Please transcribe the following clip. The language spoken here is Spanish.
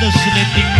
Carlos Letín.